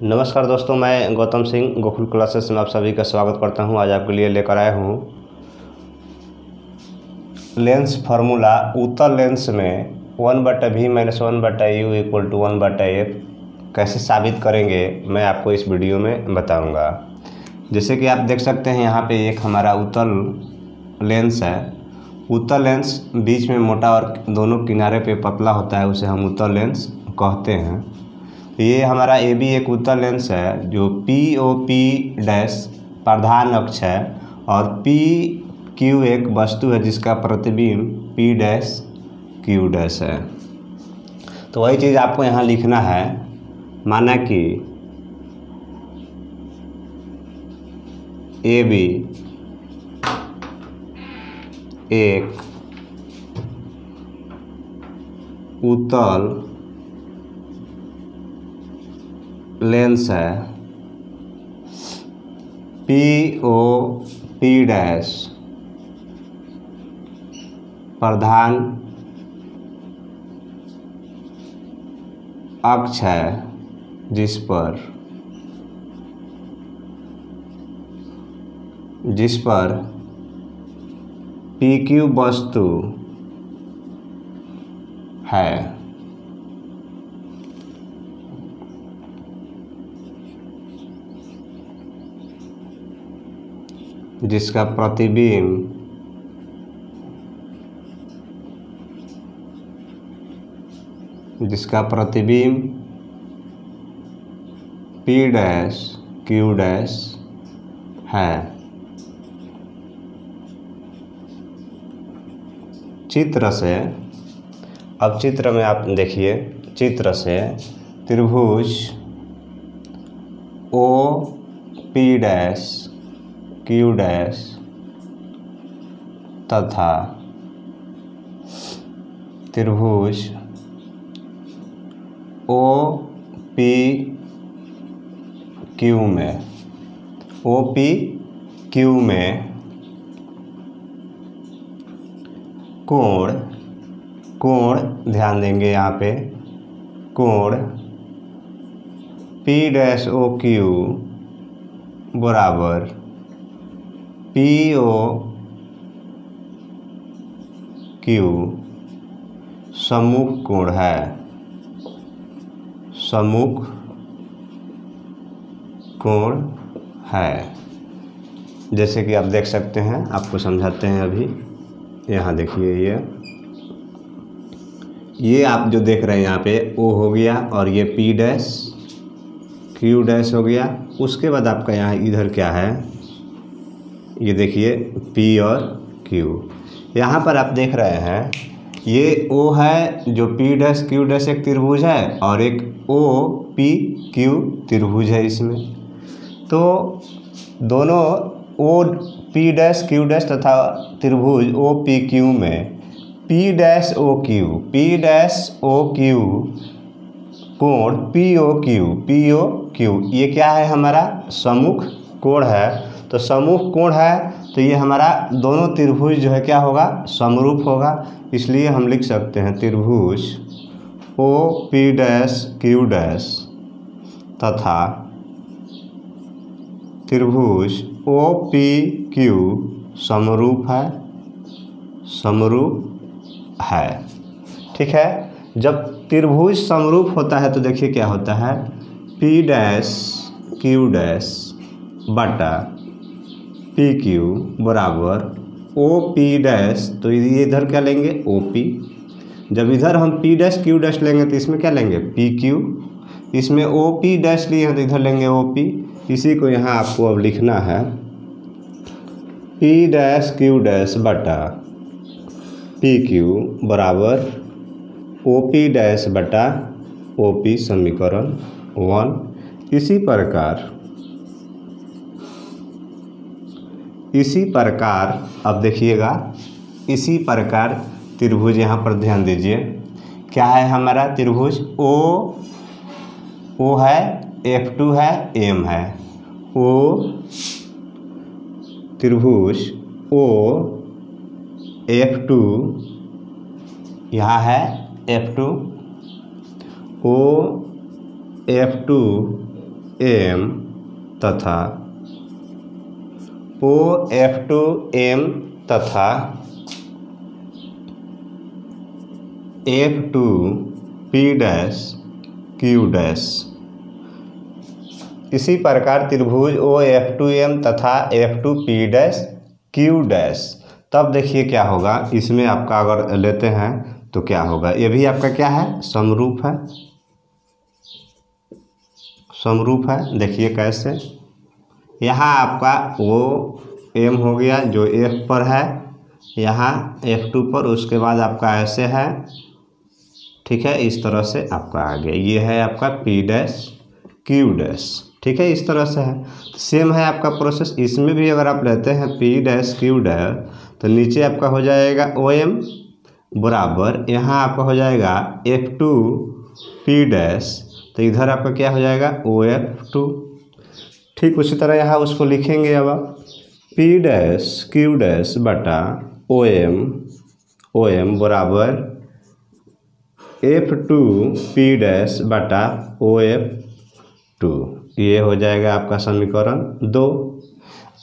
नमस्कार दोस्तों, मैं गौतम सिंह, गोकुल क्लासेस में आप सभी का स्वागत करता हूँ। आज आपके लिए लेकर आया हूँ लेंस फार्मूला। उत्तर लेंस में वन बटा वी माइनस वन बटा यू इक्वल टू वन बटा एफ़ कैसे साबित करेंगे, मैं आपको इस वीडियो में बताऊँगा। जैसे कि आप देख सकते हैं, यहाँ पे एक हमारा उत्तर लेंस है। उत्तर लेंस बीच में मोटा और दोनों किनारे पे पतला होता है, उसे हम उत्तर लेंस कहते हैं। ये हमारा ए बी एक उत्तर लेंस है, जो पी ओ पी डैश प्रधान अक्ष है, और पी क्यू एक वस्तु है जिसका प्रतिबिंब पी डैश क्यू डैश है। तो वही चीज़ आपको यहाँ लिखना है, माना कि ए बी एक उत्तल लेंस है पी ओ पी डैश प्रधान अक्ष है, जिस पर जिस पर पी क्यू वस्तु है। जिसका प्रतिबिंब जिसका प्रतिबिंब पी डैश क्यू डैश है। चित्र से, अब चित्र में आप देखिए, चित्र से त्रिभुज O P dash Q dash तथा त्रिभुज ओ पी क्यू में, ओ पी क्यू में कोण कोण, ध्यान देंगे यहाँ पे, कोण पी डैश ओ क्यू बराबर पी ओ क्यू सम्मुख कोण है? सम्मुख कोण है? जैसे कि आप देख सकते हैं, आपको समझाते हैं अभी। यहाँ देखिए ये। ये आप जो देख रहे हैं यहाँ पे ओ हो गया और ये पी डैश क्यू डैश हो गया। उसके बाद आपका यहाँ इधर क्या है? ये देखिए पी और क्यू यहाँ पर आप देख रहे हैं, ये ओ है जो पी डैश क्यू डैश एक त्रिभुज है और एक ओ पी क्यू त्रिभुज है इसमें। तो दोनों O P dash Q dash तथा त्रिभुज ओ पी क्यू में P dash O Q P dash O Q कोण P O Q P O Q ये क्या है हमारा? सम्मुख कोण है। तो समूह कोण है तो ये हमारा दोनों त्रिभुज जो है क्या होगा? समरूप होगा। इसलिए हम लिख सकते हैं त्रिभुज O P dash Q dash तथा त्रिभुज ओ पी क्यू समरूप है समरूप है। ठीक है? जब त्रिभुज समरूप होता है तो देखिए क्या होता है? पी डैश क्यू डैश बटा पी क्यू बराबर ओ पी डैश तो ये इधर क्या लेंगे? ओ पी जब इधर हम पी डैश क्यू डैश लेंगे तो इसमें क्या लेंगे? पी क्यू इसमें ओ पी डैश लिए हैं तो इधर लेंगे ओ पी इसी को यहाँ आपको अब लिखना है। पी डैश क्यू डैश बटा पी क्यू बराबर ओ पी डैश बटा ओ पी समीकरण वन। इसी प्रकार इसी प्रकार, अब देखिएगा, इसी प्रकार त्रिभुज यहाँ पर ध्यान दीजिए। क्या है हमारा त्रिभुज? ओ ओ है एफ़ टू है एम है। ओ, त्रिभुज, ओ एफ़ टू यहाँ है F two O F two M तथा ओ एफ़ टू एम तथा F two P dash Q dash इसी प्रकार त्रिभुज ओ एफ़ टू एम तथा F two P dash Q dash तब देखिए क्या होगा, इसमें आपका अगर लेते हैं तो क्या होगा, ये भी आपका क्या है, समरूप है। समरूप है, देखिए कैसे। यहाँ आपका ओ एम हो गया जो एफ़ पर है। यहाँ एफ़ टू पर, उसके बाद आपका ऐसे है। ठीक है, इस तरह से आपका आ गया ये है आपका पी डैश क्यू डैश ठीक है, इस तरह से है। सेम है आपका प्रोसेस इसमें भी अगर आप लेते हैं पी डैश क्यू डैश तो नीचे आपका हो जाएगा ओ एम बराबर। यहाँ आपका हो जाएगा एफ़ टू पी डैश तो इधर आपका क्या हो जाएगा? ओ एफ़ टू ठीक उसी तरह यहाँ उसको लिखेंगे अब पी डैश क्यू डैश बटा ओ एम ओ एम बराबर एफ़ टू पी डैश बटा ओ एफ़ टू ये हो जाएगा आपका समीकरण दो।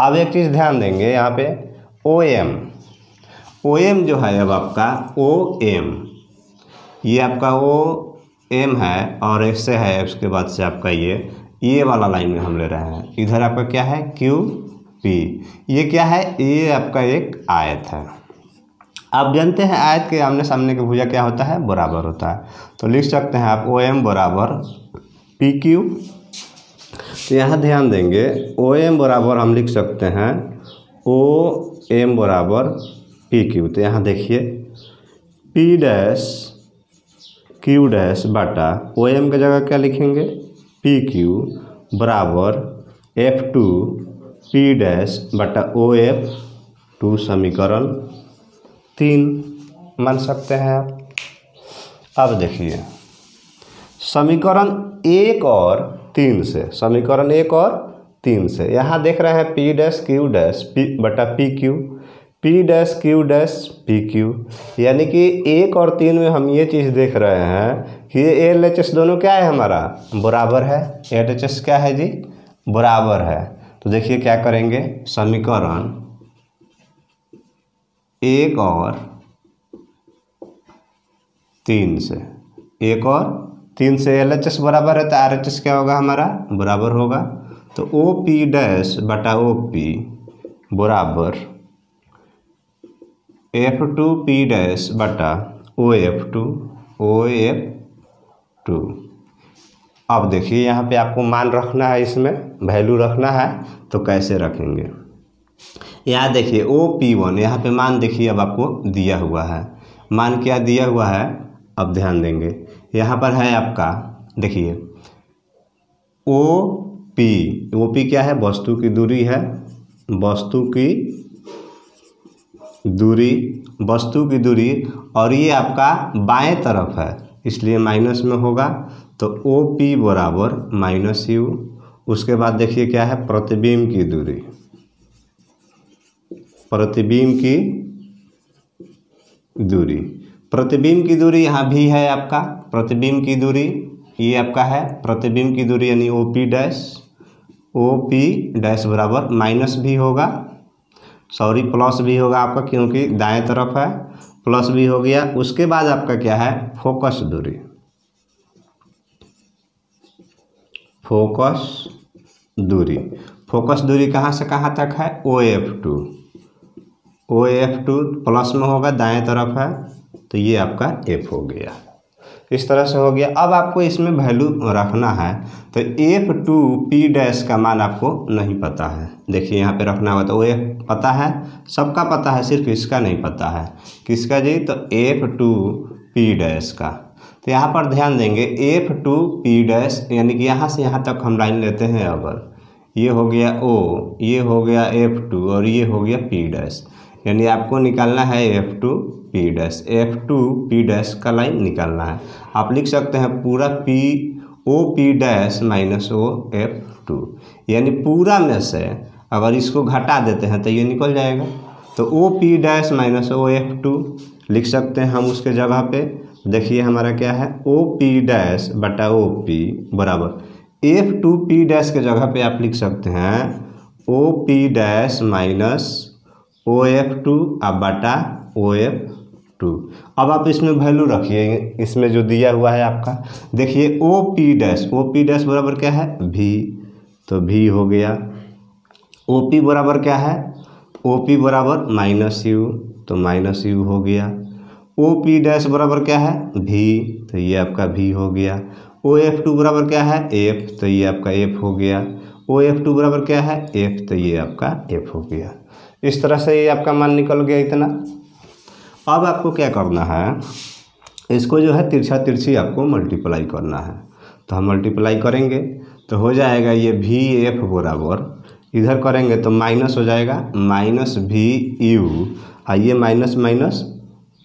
अब एक चीज़ ध्यान देंगे यहाँ पे ओ एम ओ एम जो है अब आपका ओ एम ये आपका ओ एम है और एक से है, उसके बाद से आपका ये ये वाला लाइन में हम ले रहे हैं। इधर आपका क्या है? क्यू पी ये क्या है? ये आपका एक आयत है। आप जानते हैं आयत के आमने सामने की भुजा क्या होता है? बराबर होता है। तो लिख सकते हैं आप ओ एम बराबर पी क्यू तो यहाँ ध्यान देंगे ओ एम बराबर हम लिख सकते हैं ओ एम बराबर पी क्यू तो यहाँ देखिए पी डैश क्यू डैश बाटा ओ एम की जगह क्या लिखेंगे? पी क्यू बराबर एफ़ टू पी डैश बटा ओ एफ़ टू समीकरण तीन मान सकते हैं आप। अब देखिए, समीकरण एक और तीन से, समीकरण एक और तीन से। यहाँ देख रहे हैं P dash Q dash P बटा P Q P dash Q dash P Q यानी कि एक और तीन में हम ये चीज़ देख रहे हैं कि ये एल एच एस दोनों क्या है हमारा? बराबर है। एल एच एस क्या है जी? बराबर है। तो देखिए क्या करेंगे? समीकरण एक और तीन से। एक और तीन से एल एच एस बराबर है तो आर एच एस क्या होगा हमारा? बराबर होगा। तो ओ पी डैश बटा ओ पी बराबर एफ़ टू पी डैश बटा O F two O F two अब देखिए यहाँ पे आपको मान रखना है इसमें वैल्यू रखना है तो कैसे रखेंगे? यहाँ देखिए ओ पी वन यहाँ पर मान देखिए अब आपको दिया हुआ है। मान क्या दिया हुआ है? अब ध्यान देंगे। यहाँ पर है आपका, देखिए ओ पी ओ पी क्या है? वस्तु की दूरी है, वस्तु की दूरी, वस्तु की दूरी और ये आपका बाएँ तरफ़ है, इसलिए माइनस में होगा। तो ओ पी बराबर माइनस यू उसके बाद देखिए क्या है, प्रतिबिंब की दूरी। प्रतिबिंब की दूरी। प्रतिबिंब की दूरी यहाँ भी है आपका, प्रतिबिंब की दूरी, ये आपका है, प्रतिबिंब की दूरी यानी O P dash O P dash बराबर माइनस भी होगा। सॉरी, प्लस भी होगा आपका क्योंकि दाएँ तरफ़ है, प्लस भी हो गया। उसके बाद आपका क्या है? फोकस दूरी। फोकस दूरी। फोकस दूरी कहाँ से कहाँ तक है? O F two O F two plus में होगा, दाएँ तरफ़ है तो ये आपका एफ़ हो गया। इस तरह से हो गया। अब आपको इसमें वैल्यू रखना है तो एफ़ टू पी डैश का मान आपको नहीं पता है। देखिए यहाँ पे रखना होगा तो वो एफ़ पता है, सबका पता है, सिर्फ़ इसका नहीं पता है। किसका जी? तो एफ़ टू पी डैश का। तो यहाँ पर ध्यान देंगे एफ़ टू पी डैश यानी कि यहाँ से यहाँ तक हम लाइन लेते हैं अगर। ये हो गया ओ ये हो गया एफ़ टू और ये हो गया पी डैश यानी आपको निकालना है F two P dash F two P dash का लाइन निकालना है। आप लिख सकते हैं पूरा P O P dash minus O F two यानी पूरा में से अगर इसको घटा देते हैं तो ये निकल जाएगा। तो O P dash minus O F two लिख सकते हैं हम उसके जगह पे। देखिए हमारा क्या है? ओ पी डैश बटा ओ पी बराबर। एफ़ टू पी डैश के जगह पे आप लिख सकते हैं O P dash minus O F two अब बटा ओ एफ़ टू अब आप इसमें वैल्यू रखिए, इसमें जो दिया हुआ है आपका, देखिए O P dash O P dash बराबर क्या है? भी तो भी हो गया। ओ पी बराबर क्या है? ओ पी बराबर माइनस यू तो माइनस यू हो गया। ओ पी डैश बराबर क्या है? भी तो ये आपका भी हो गया। ओ एफ़ टू बराबर क्या है? एफ़ तो ये आपका एफ़ हो गया। ओ एफ़ टू बराबर क्या है? एफ़ तो ये आपका एफ़ हो गया। इस तरह से ये आपका मान निकल गया इतना। अब आपको क्या करना है? इसको जो है तिरछा तिरछी आपको मल्टीप्लाई करना है। तो हम मल्टीप्लाई करेंगे तो हो जाएगा ये भी एफ़ बराबर। इधर करेंगे तो माइनस हो जाएगा माइनस भी यू आइए माइनस माइनस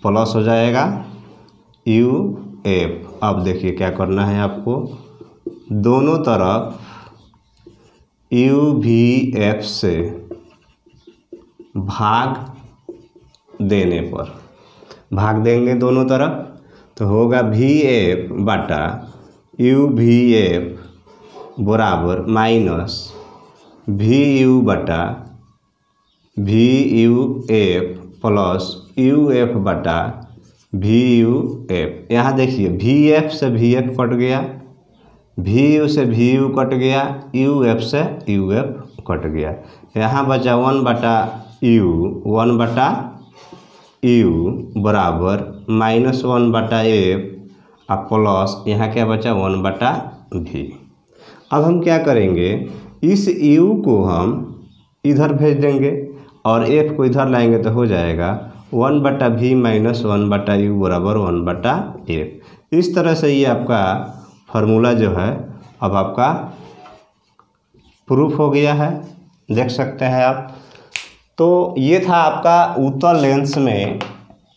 प्लस हो जाएगा यू एफ़ अब देखिए क्या करना है आपको। दोनों तरफ़ यू वी एफ़ से भाग देने पर। भाग देंगे दोनों तरफ़ तो होगा वी एफ़ बटा यू वी एफ़ बराबर माइनस वी यू बटा V U F plus U F बटा वी यू एफ़। यहाँ देखिए वी एफ़ से वी एफ़ कट गया वी यू से वी यू कट गया, यू एफ़ से यू एफ़ कट गया। यहाँ बचा वन बटा यू वन बटा यू बराबर माइनस वन बटा एफ़ और प्लस यहाँ क्या बचा वन बटा भी अब हम क्या करेंगे? इस यू को हम इधर भेज देंगे और एफ़ को इधर लाएँगे तो हो जाएगा वन बटा भी माइनस वन बटा यू बराबर वन बटा एफ़। इस तरह से ये आपका फार्मूला जो है, अब आपका प्रूफ हो गया है। देख सकते हैं आप। तो ये था आपका उत्तर लेंस में,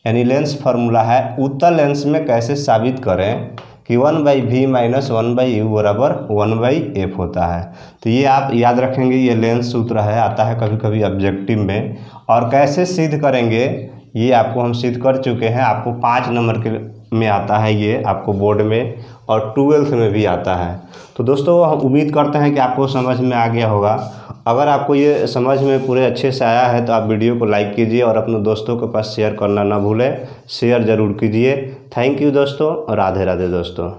यानी लेंस फार्मूला है उत्तर लेंस में कैसे साबित करें कि one by V minus one by U बराबर वन बाई एफ़ होता है। तो ये आप याद रखेंगे, ये लेंस सूत्र है, आता है कभी कभी ऑब्जेक्टिव में। और कैसे सिद्ध करेंगे, ये आपको हम सिद्ध कर चुके हैं। आपको पाँच नंबर के में आता है ये, आपको बोर्ड में, और ट्वेल्थ में भी आता है। तो दोस्तों, हम उम्मीद करते हैं कि आपको समझ में आ गया होगा। अगर आपको ये समझ में पूरे अच्छे से आया है तो आप वीडियो को लाइक कीजिए और अपने दोस्तों के पास शेयर करना ना भूलें। शेयर ज़रूर कीजिए। थैंक यू दोस्तों राधे राधे दोस्तों।